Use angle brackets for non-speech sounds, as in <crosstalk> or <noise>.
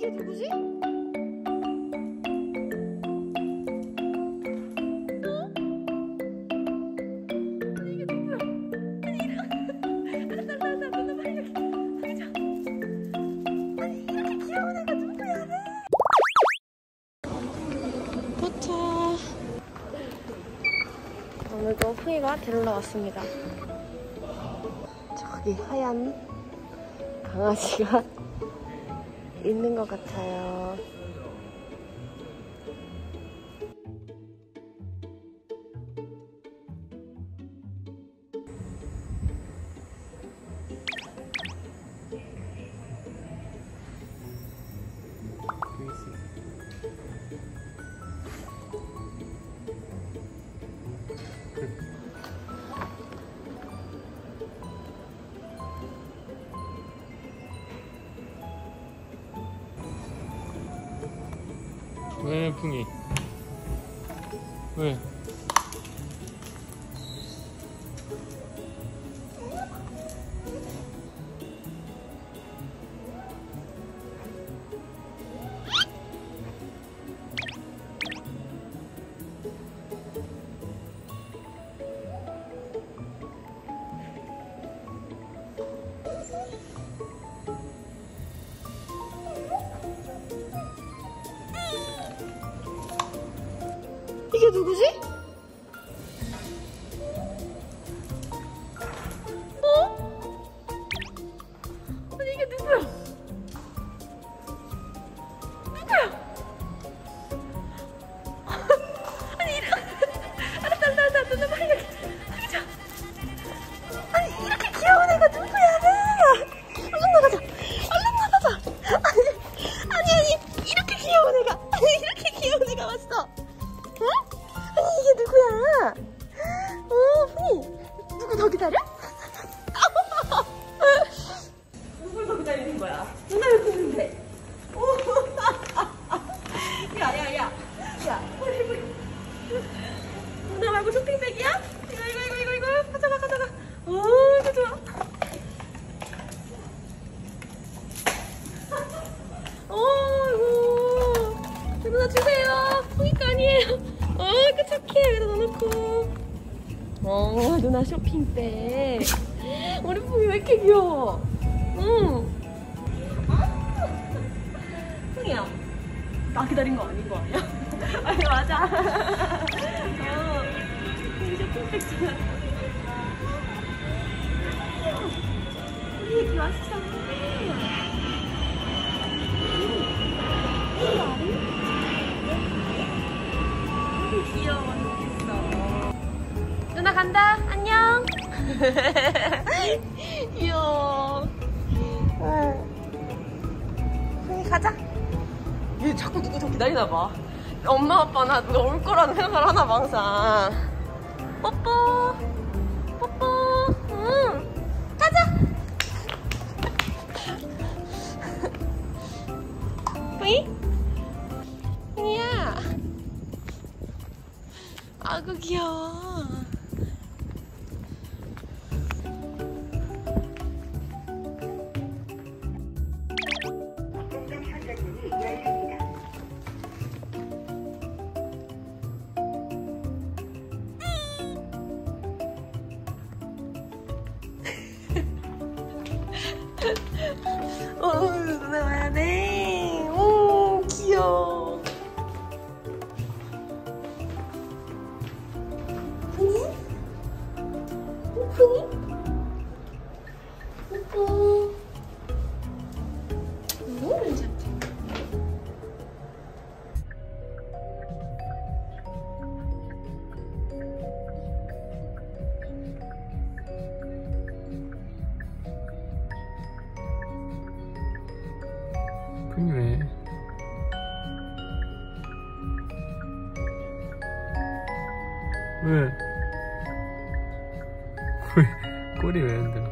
이게 누구지? 오늘도 풍이가 데리러 왔습니다. 저기 하얀 강아지가 있는 것 같아요. 왜 풍이? 왜? 이게 누구지? 더 기다려? 누굴 더 기다리는 거야? 누나 왜 보는데? 야 야 야. 야 빨리 빨리. 누나 말고 쇼핑백이야? 이거 이거 이거 이거 이거. 가져가 가져가. 오 이거 좋아. 어이구 누나 주세요. 포기가 아니에요. 어 이거 착해. 여기다 넣어놓고 어 누나 쇼핑백 우리 푸기 왜 이렇게 귀여워? 응. 푸기야. 나 기다린 거 아닌 거 아니야? <laughs> 아니 맞아. 어 푸기 쇼핑백 주나 우리 애기 왔어 간다. 안녕. <laughs> 귀여워. 응, 가자. 얘 자꾸 누구 더 기다리나 봐. 엄마 아빠 나 누가 올 거라는 생각을 하나 봐 항상. 뽀뽀. 뽀뽀. 응. 가자. 뿌이? 뿌이야. 아구 귀여워. 어, 누나 와야 돼. 오, 귀여워. 푸니? 어, 푸 왜? <laughs> 왜? 꼬리 왜 흔들어?